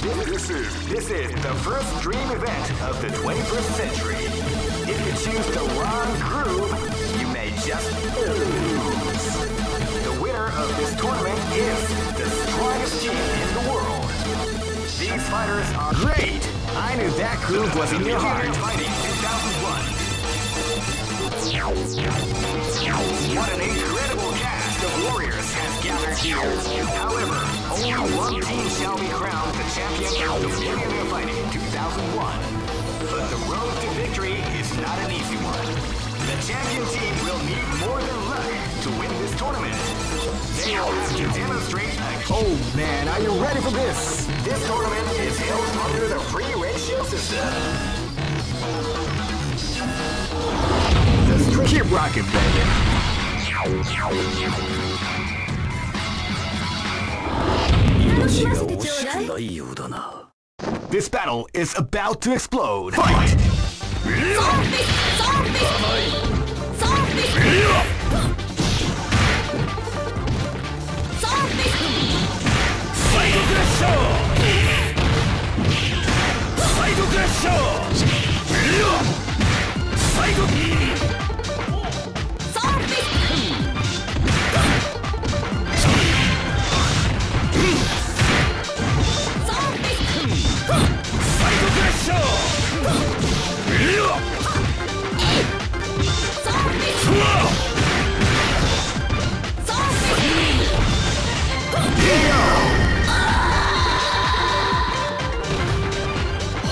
This is this is the first dream event of the 21st century. If you choose the wrong groove, you may just lose. The winner of this tournament is the strongest team in the world. These fighters are great. I knew that groove was in your heart. Fighting 2001. What an incredible cast warriors has gathered here. However, only one team shall be crowned the champion of the Millionaire Fighting 2001. But the road to victory is not an easy one. The champion team will need more than luck to win this tournament. They will have to demonstrate a Oh man, are you ready for this? This tournament is held under the free ratio system. Keep rocking, baby. 命が惜しくないようだな This battle is about to explode. Fight! サイドクラッシャーサイドクラッシャーサイド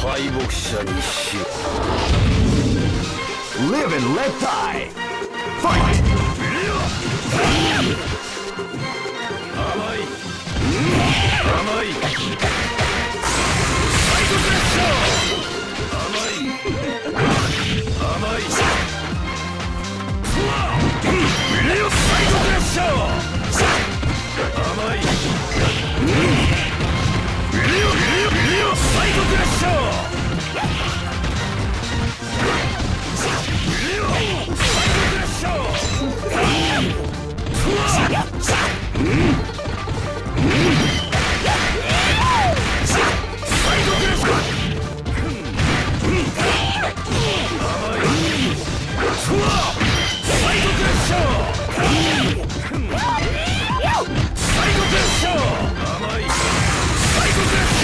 敗北者にしろ Live and let die. Fight! 甘い甘いうん、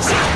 Shut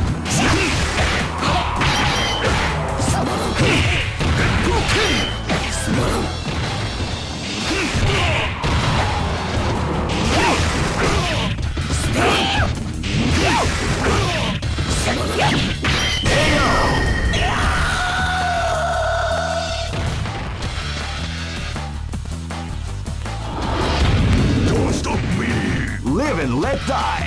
And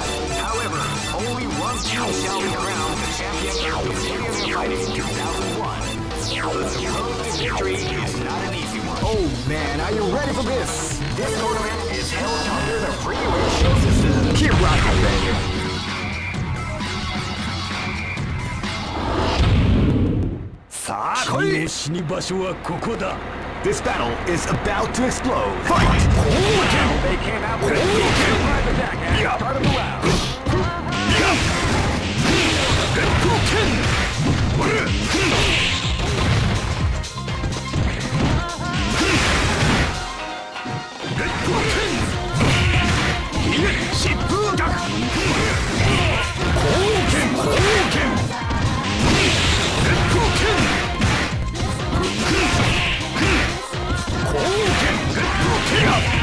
However, only one team shall be crowned the champion of Millionaire Fighting 2001. The road to victory is not an easy one. Oh man, are you ready for this? This tournament is held under the free ratio system. Keep rocking, baby. This battle is about to explode. Fight! They came out with a surprise attack at the start of the round. This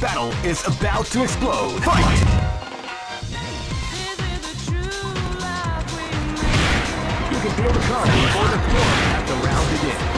battle is about to explode. Fight! You can feel the card before the floor as the round begins.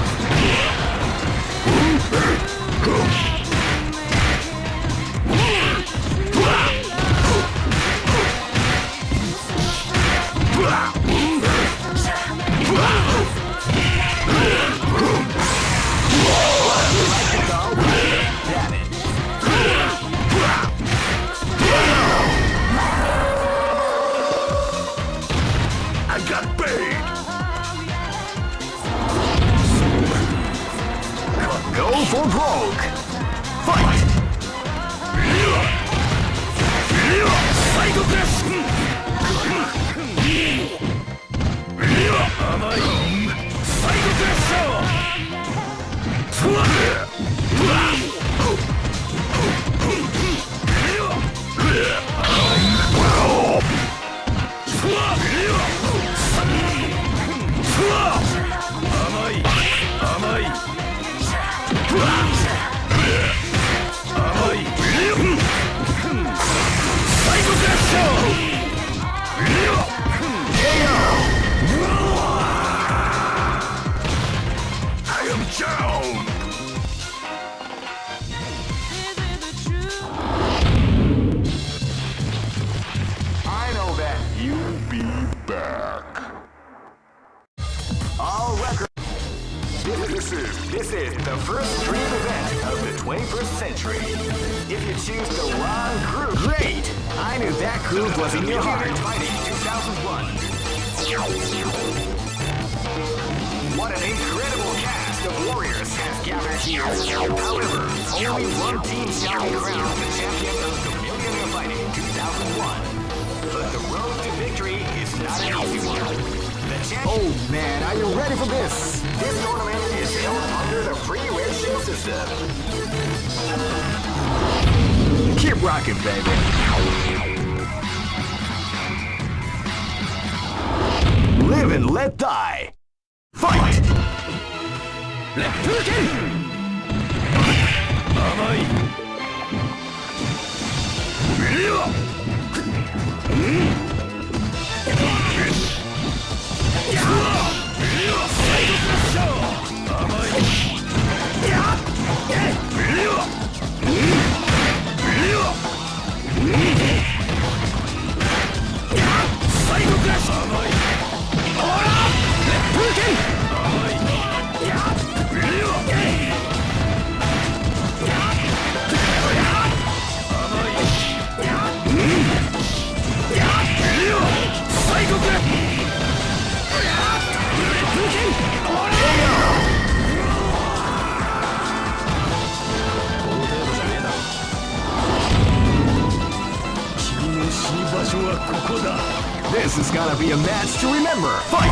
Hammer! Fight!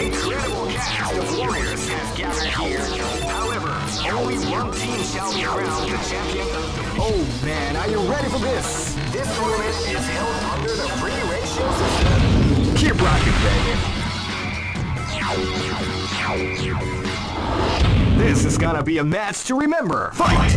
What an cast of warriors has gathered here. However, only one team shall be crowned the champion of the... Oh man, are you ready for this? This tournament is held under the free ratio system. Keep rocking, baby. This is gonna be a match to remember. Fight!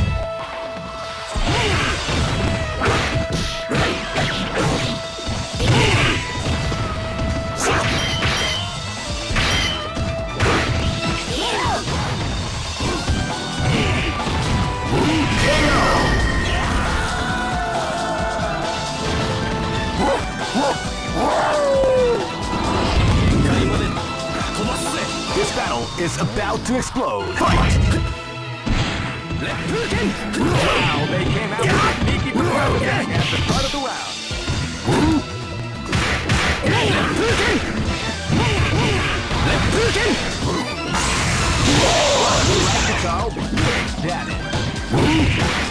Is about to explode. Fight! Wow, they came out with a sneaky attack at the start of the round. Carl, but you ain't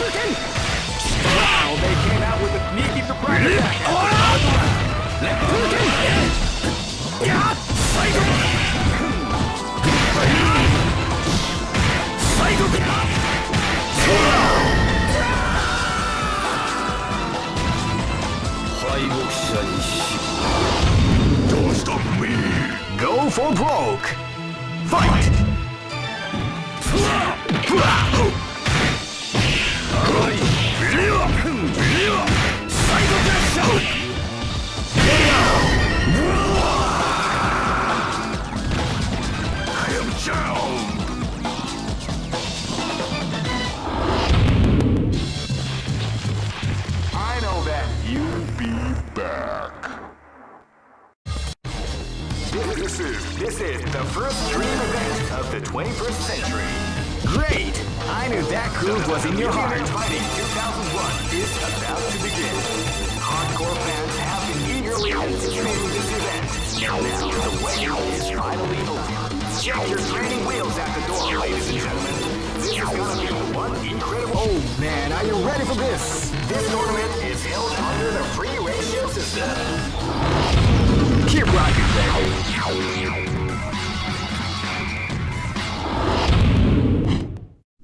Wow, they came out with a sneaky surprise attack. Let's Hadouken! Yeah! Psycho! Psycho! Don't stop me! Go for broke. Fight! 21st century. Great! I knew that groove was in your heart. Fighting 2001 is about to begin. Hardcore fans have been eagerly anticipating this event. Now the wait is finally over. Check your training wheels at the door, ladies and gentlemen. This is gonna be one incredible. Oh man, are you ready for this? This tournament is held under the free ratio system. Keep rocking, baby.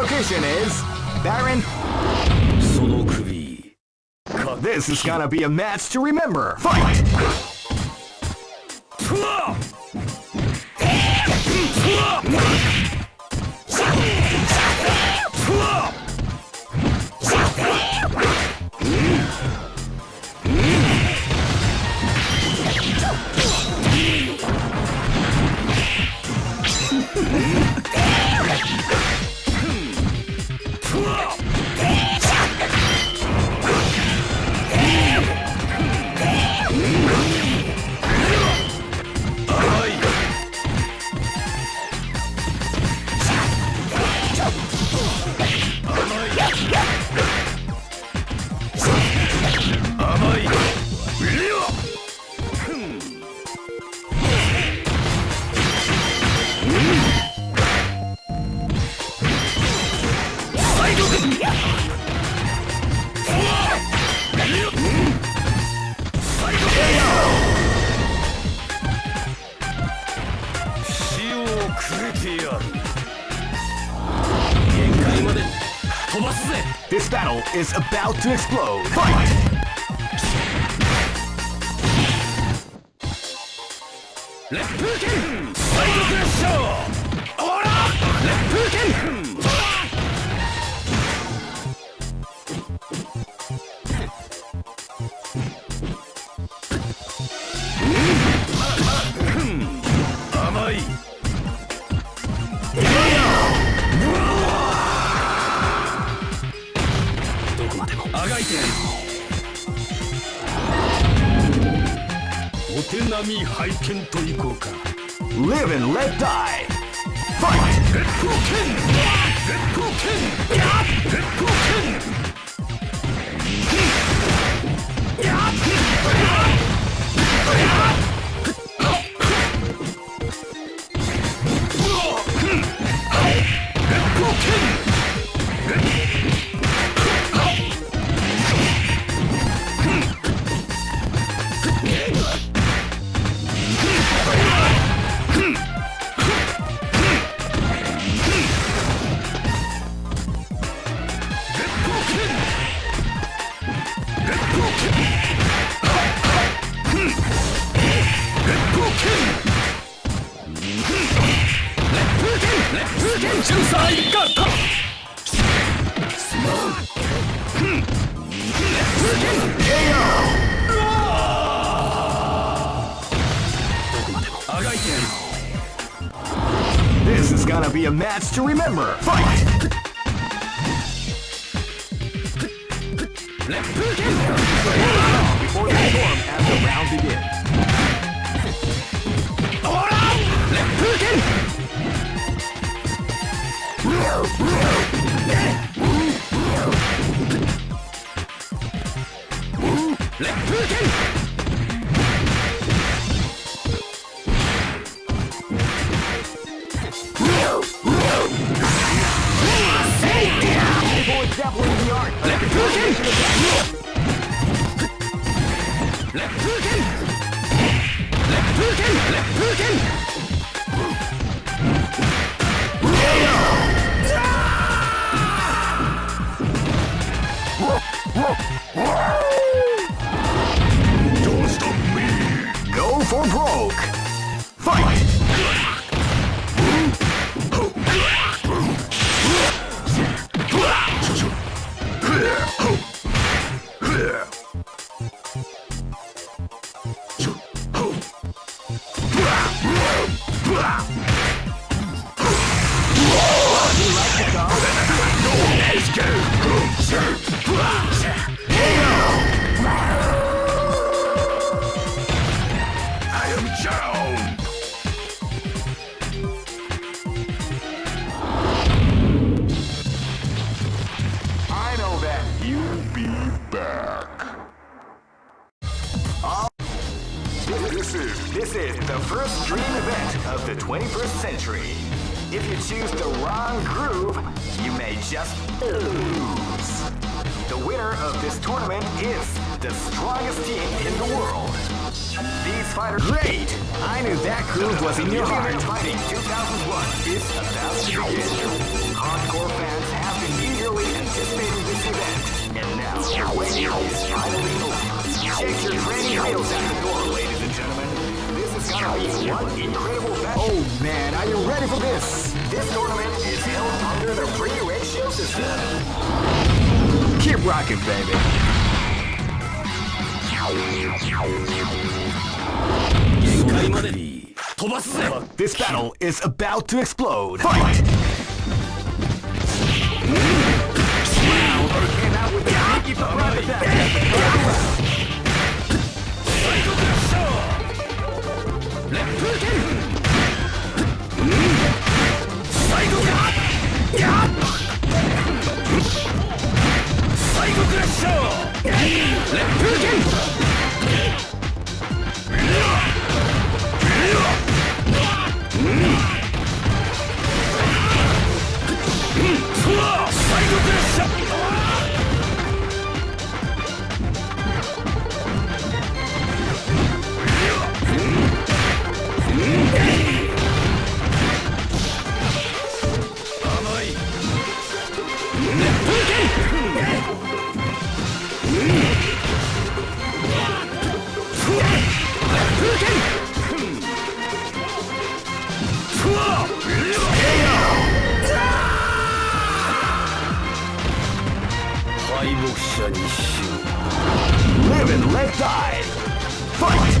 location is Baron. This is gonna be a match to remember. Fight! This about to explode. 闇拝見といこうか。Live and let die. Fight! 鉄砲剣鉄砲剣鉄砲剣やっ to remember. Heart. 2001 is about to begin. Hardcore fans have been eagerly anticipating this event, and now the waiting is finally over. Check your training wheels at the door, ladies and gentlemen. This is gonna be one incredible battle. Oh man, are you ready for this? This tournament is held under the free ratio system. Keep rocking, baby. This battle is about to explode. Fight! Came out the round. Live and let die. Fight!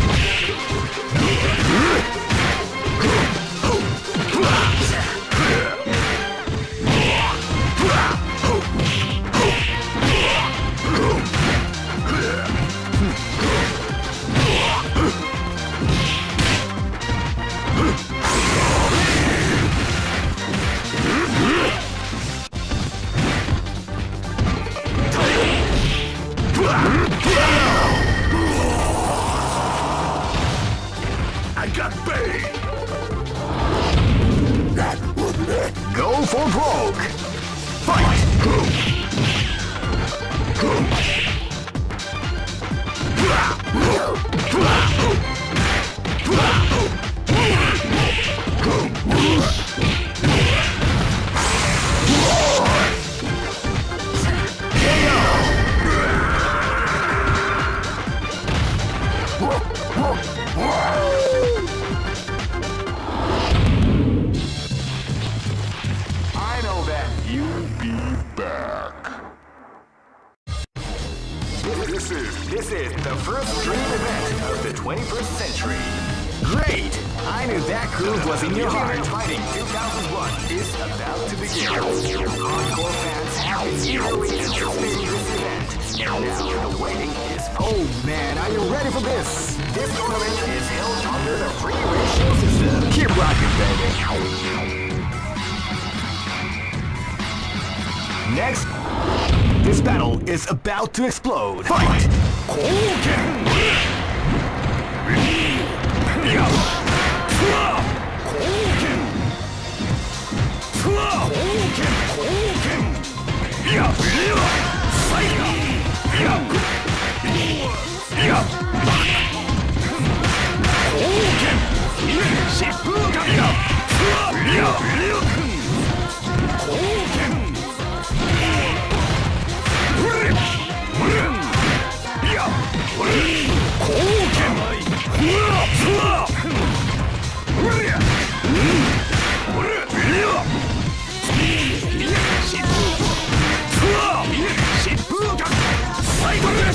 To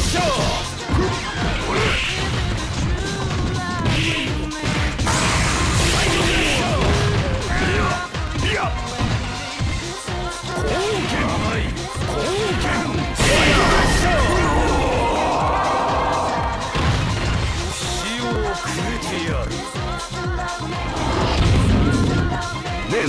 Show!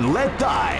And let die.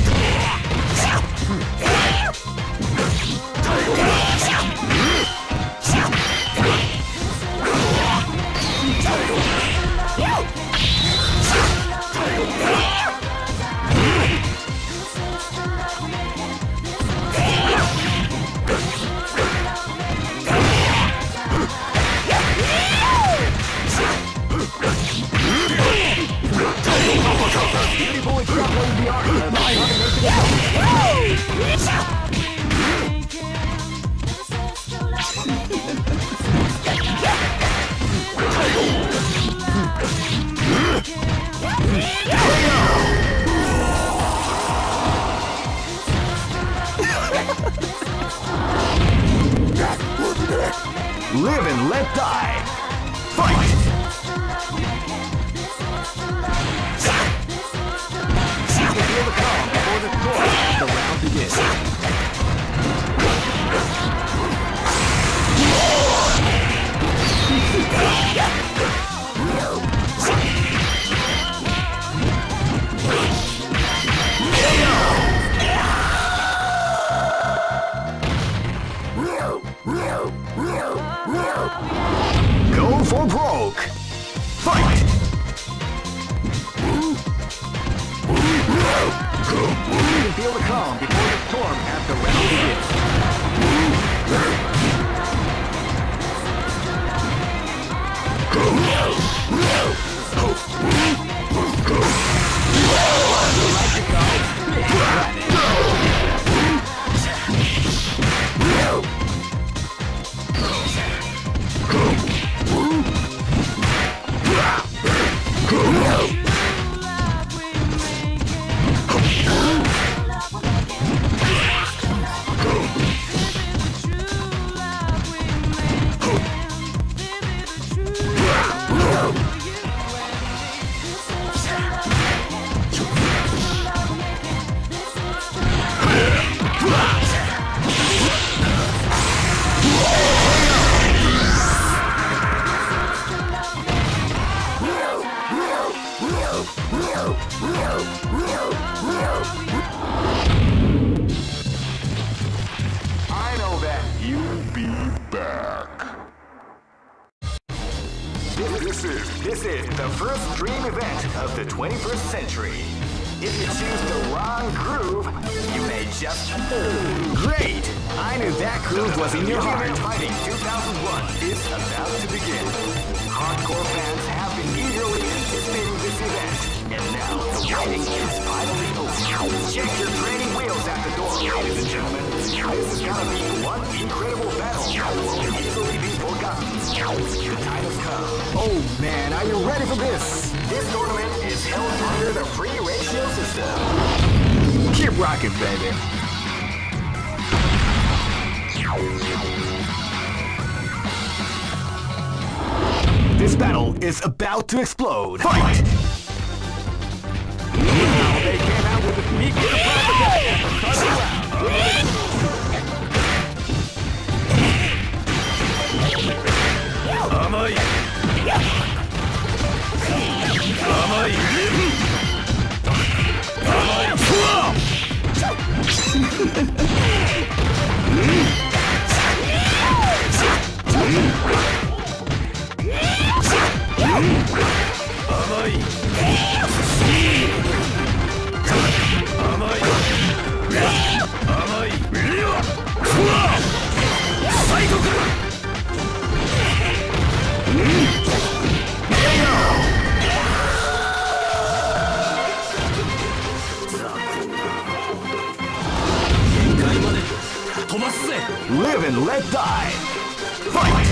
first dream event of the 21st century. If you choose the wrong groove, you may just... Great! I knew that groove was in your heart. Fighting 2001 is about to begin. Hardcore fans have been eagerly anticipating this event. And now, the fighting is finally over. Check your training wheels at the door, ladies and gentlemen. This is gonna be one incredible battle that will easily be forgotten. The title Oh man, are you ready for this? This tournament is held under the free ratio system. Keep rocking, baby. This battle is about to explode. Fight! Now they came out with a sneaky surprise attack at the start Live and let die. Fight!